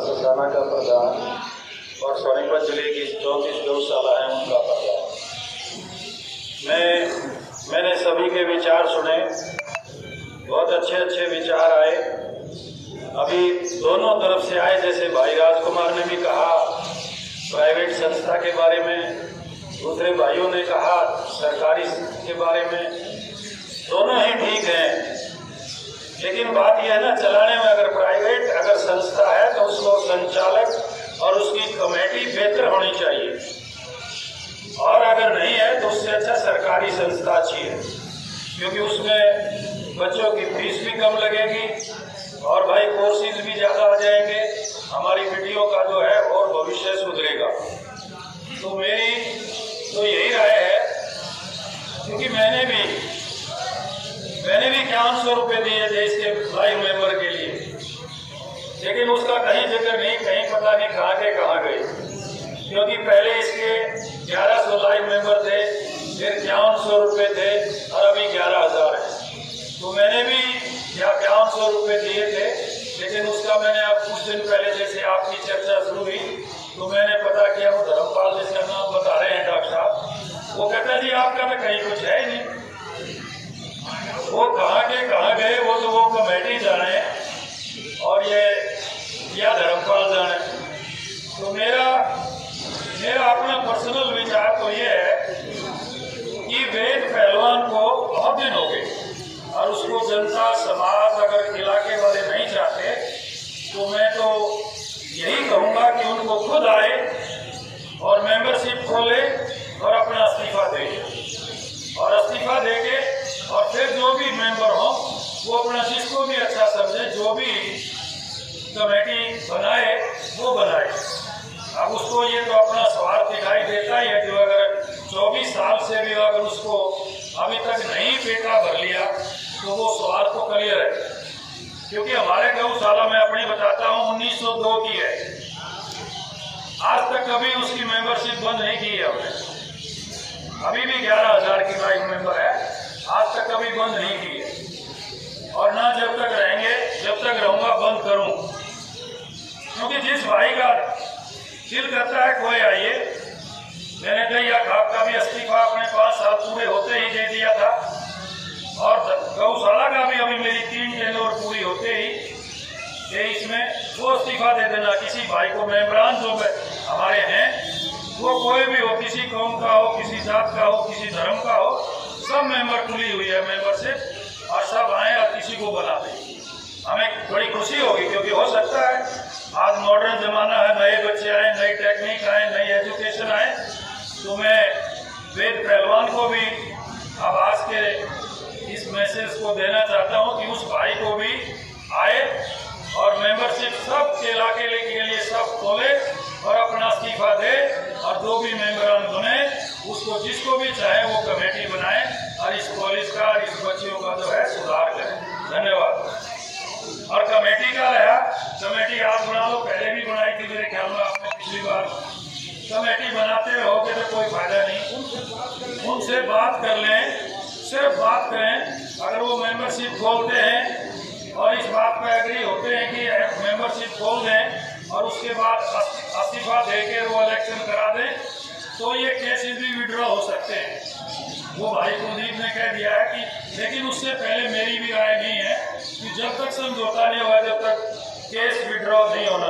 ससाना का प्रधान और सोनीपत ज़िले की चौंतीस गौशाला है, उनका प्रधान। मैं, मैंने सभी के विचार सुने। बहुत अच्छे अच्छे विचार आए। अभी दोनों तरफ़ से आए, जैसे भाई राजकुमार ने भी कहा, प्राइवेट संस्था के बारे में। दूसरे भाइयों ने कहा, सरकारी के बारे में। दोनों ही ठीक हैं। लेकिन बात यह है ना, चलाने में अगर प्राइवेट अगर संस्था है तो उसको संचालक और उसकी कमेटी बेहतर होनी चाहिए। और अगर नहीं है तो उससे अच्छा सरकारी संस्था अच्छी है। क्योंकि उसमें बच्चों की फ़ीस भी कम लगेगी और भाई कोर्सेज भी ज़्यादा आ जाएँगे। हमारी बेटियों का जो है, और भविष्य सुधरेगा। तो मेरी सौ रुपये दिए थे इसके लाइव मेंबर के लिए। लेकिन उसका कहीं ज़िक्र नहीं, कहीं पता नहीं कहाँ के कहाँ गए। क्योंकि पहले इसके ग्यारह सौ लाइव मेंबर थे, फिर इक्यावन सौ रुपये थे और अभी ग्यारह हज़ार है। तो मैंने भी इक्यावन सौ रुपये दिए थे, लेकिन उसका मैंने अब कुछ दिन पहले जैसे आपकी चर्चा शुरू हुई तो मैंने पता किया, वो धर्मपाल जिसका नाम बता रहे हैं डॉक्टर साहब, वो कहता जी, आपका तो कहीं कुछ है ही नहीं। वो के कहाँ गए वो तो वो कमेटी जाने और ये या धर्मपाल जाने तो मेरा मेरा अपना पर्सनल विचार तो ये है कि वेद पहलवान को दिन हो और उसको जनता, समाज अगर इलाके वाले नहीं चाहते तो मैं तो यही कहूँगा कि उनको खुद आए और मेंबरशिप खोले और अपना इस्तीफा दे। और इस्तीफा देके और फिर जो भी मेंबर हो, वो अपना जिसको भी अच्छा समझे, जो भी कमेटी बनाए, वो बनाए। अब उसको ये तो अपना स्वार्थ दिखाई देता ही है जो अगर 24 साल से भी अगर उसको अभी तक नहीं पेटा भर लिया तो वो स्वार्थ तो क्लियर है क्योंकि हमारे गौशाला में अपनी बताता हूँ 1902 की है। आज तक कभी उसकी मेंबरशिप बंद नहीं की है हमने। अभी भी ग्यारह हज़ार की लाइफ मेंबर है, आज तक कभी बंद नहीं की है। और ना जब तक रहेंगे, जब तक रहूँगा, बंद करूँ। क्योंकि जिस भाई का दिल करता है, कोई आइए मैंने दैया खाप का भी इस्तीफा अपने पाँच साल पूरे होते ही दे दिया था। और गौशाला का भी अभी मेरी तीन टेनोर पूरी होते ही तेईस में वो इस्तीफा दे देना, किसी भाई को मेम्बरान जो हमारे हैं, वो कोई भी हो, किसी कौम का हो, किसी जात का हो, किसी धर्म का हो, सब मेंबर खुली हुई है, मेंबर से और सब आए और किसी को बना दें। मैसेज को देना चाहता हूँ कि उस भाई को भी आए और मेंबरशिप सब के इलाके के लिए सब खोले और अपना इस्तीफा दे और जो भी मेंबरान बने उसको जिसको भी चाहे वो कमेटी बनाए और इस कॉलेज का इस बच्चियों का जो है सुधार करें। धन्यवाद। और कमेटी का रहा, कमेटी आप बना लो, पहले भी बनाई थी मेरे ख्याल में आपने पिछली बार। कमेटी बनाते रहोगे तो कोई फ़ायदा नहीं। उनसे बात कर लें, सिर्फ़ बात करें अगर वो मेंबरशिप खोलते हैं और इस बात पर एग्री होते हैं कि मेंबरशिप खोल दें और उसके बाद इस्तीफा देकर वो इलेक्शन करा दें तो ये केसेस भी विड्रॉ हो सकते हैं। वो भाई कुलदीप ने कह दिया है कि, लेकिन उससे पहले मेरी भी राय नहीं है कि जब तक समझौता नहीं हुआ जब तक केस विड्रॉ नहीं होना